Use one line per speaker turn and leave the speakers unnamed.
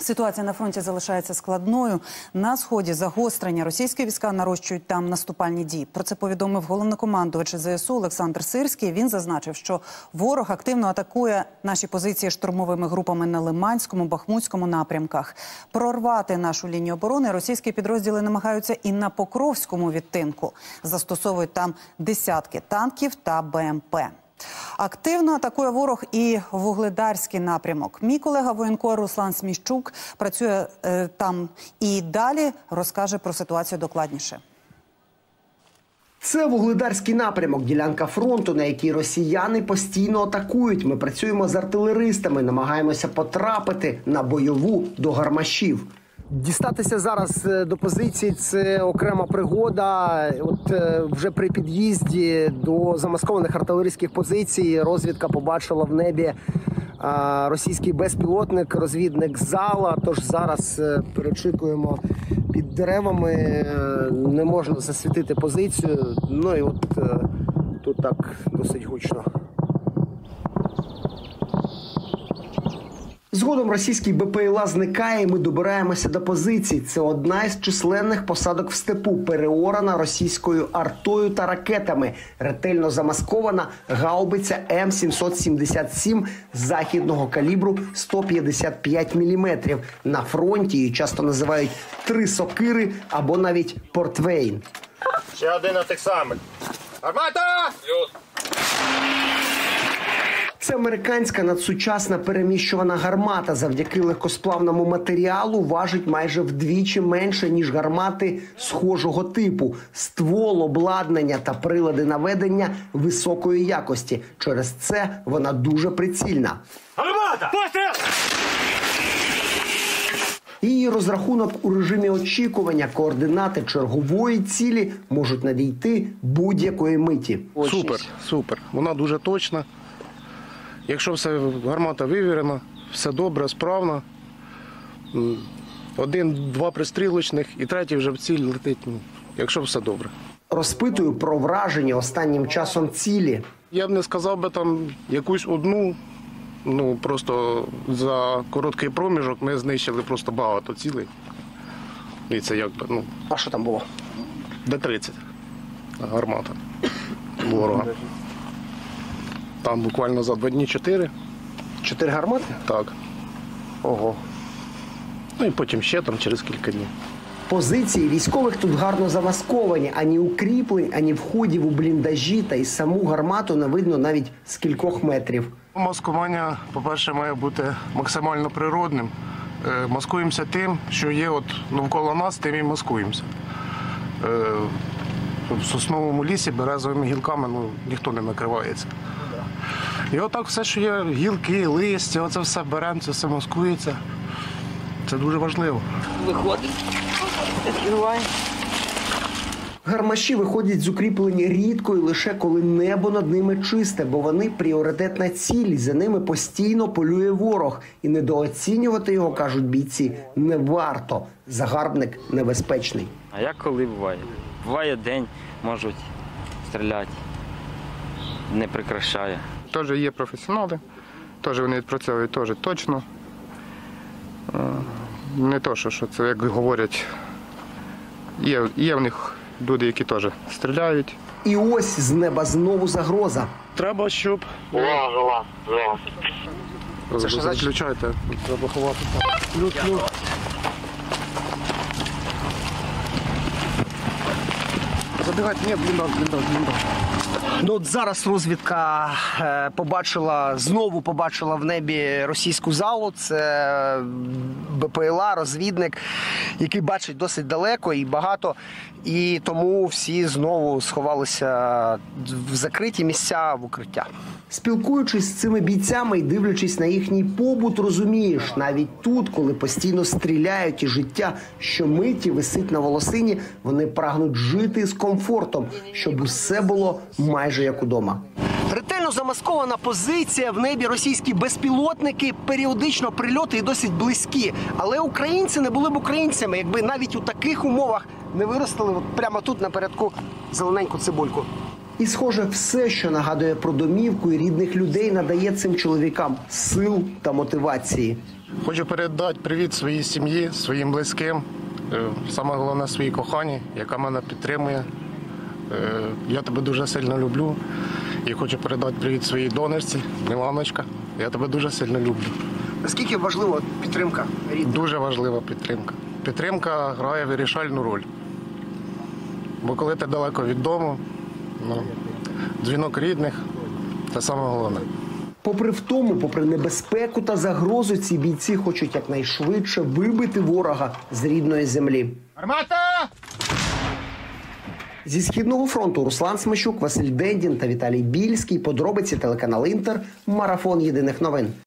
Ситуація на фронті залишається складною. На сході загострення російські війська нарощують там наступальні дії. Про це повідомив головнокомандувач ЗСУ Олександр Сирський. Він зазначив, що ворог активно атакує наші позиції штурмовими групами на Лиманському, Бахмутському напрямках. Прорвати нашу лінію оборони російські підрозділи намагаються і на Покровському відтинку. Застосовують там десятки танків та БМП. Активно атакує ворог і вугледарський напрямок. Мій колега воєнкор Руслан Сміщук працює е, там і далі розкаже про ситуацію докладніше.
Це вугледарський напрямок, ділянка фронту, на якій росіяни постійно атакують. Ми працюємо з артилеристами, намагаємося потрапити на бойову до гармашів. Дістатися зараз е, до позиції це окрема пригода. От е, вже при під'їзді до замаскованих артилерійських позицій розвідка побачила в небі російський безпілотник, розвідник зала. Тож зараз е, перечікуємо під деревами. е, Не можна засвітити позицію. Ну і от е, тут так досить гучно. Згодом російський БПЛА зникає, і ми добираємося до позицій. Це одна із численних посадок в степу, переорана російською артою та ракетами. Ретельно замаскована гаубиця М777 західного калібру 155 мм. На фронті її часто називають три сокири або навіть портвейн.
Ще один на тих самих. Армата!
Це американська надсучасна переміщувана гармата. Завдяки легкосплавному матеріалу важить майже вдвічі менше ніж гармати схожого типу. Ствол, обладнання та прилади наведення високої якості. Через це вона дуже прицільна.
Армата! Постріл!
Її розрахунок у режимі очікування координати чергової цілі можуть надійти будь-якої миті.
Супер, супер. Вона дуже точна. Якщо все гармата вивірена, все добре, справно. Один-два пристрілочних і третій вже в ціль летить. ну, Якщо все добре.
Розпитую про враження останнім часом цілі.
Я б не сказав би там якусь одну. Ну просто за короткий проміжок ми знищили просто багато цілей. І це якби, ну,
А що там було?
Д-30 гармата ворога. Там буквально за два дні чотири.
Чотири гармати?
Так.
Ого.
Ну і потім ще там через кілька днів.
Позиції військових тут гарно замасковані, ані укріплень, ані входів у бліндажі, та й саму гармату не видно навіть з кількох метрів.
Маскування, по-перше, має бути максимально природним. Е, Маскуємося тим, що є от навколо нас, тим і маскуємося. Е, В сосновому лісі березовими гілками ну, ніхто не накривається. І отак все, що є гілки, листя, оце все беремо, це все маскується. Це дуже важливо.
Виходить, відкриваємо.
Гармаші виходять з укріплень рідко і лише коли небо над ними чисте, бо вони пріоритетна ціль. За ними постійно полює ворог. І недооцінювати його, кажуть бійці, не варто. Загарбник небезпечний.
А як коли буває? Буває день, можуть стріляти. Не прикрашає.
Теж є професіонали, теж вони відпрацьовують теж точно. Е, Не то, що, що це, як говорять, є, є в них люди, які теж стріляють.
І ось з неба знову загроза.
Треба, щоб
Це що значить?
Включайте, треба ховати. Плюс, плюс. Забігайте, ні, бліндаж, бліндаж, бліндаж.
Ну от зараз розвідка е, побачила знову побачила в небі російську залу. Це БПЛА, розвідник, який бачить досить далеко і багато. І тому всі знову сховалися в закриті місця в укриття. Спілкуючись з цими бійцями і дивлячись на їхній побут, розумієш, навіть тут, коли постійно стріляють і життя щомиті висить на волосині, вони прагнуть жити з комфортом, щоб усе було майже як удома. Ретельно замаскована позиція в небі російські безпілотники, періодично прильоти і досить близькі. Але українці не були б українцями, якби навіть у таких умовах не виростили прямо тут напередку зелененьку цибульку. І, схоже, все, що нагадує про домівку і рідних людей, надає цим чоловікам сил та мотивації.
Хочу передати привіт своїй сім'ї, своїм близьким, е, саме головне своїй коханій, яка мене підтримує. Е, Я тебе дуже сильно люблю і хочу передати привіт своїй донорці, Міланочка. Я тебе дуже сильно люблю.
Наскільки важлива підтримка рідних?
Дуже важлива підтримка. Підтримка грає вирішальну роль. Бо коли ти далеко від дому, ну, дзвінок рідних це саме головне.
Попри втому, попри небезпеку та загрозу, ці бійці хочуть якнайшвидше вибити ворога з рідної землі.
Гармата!
Зі східного фронту Руслан Смещук, Василь Дендін та Віталій Більський. Подробиці телеканал Інтер. Марафон єдиних новин.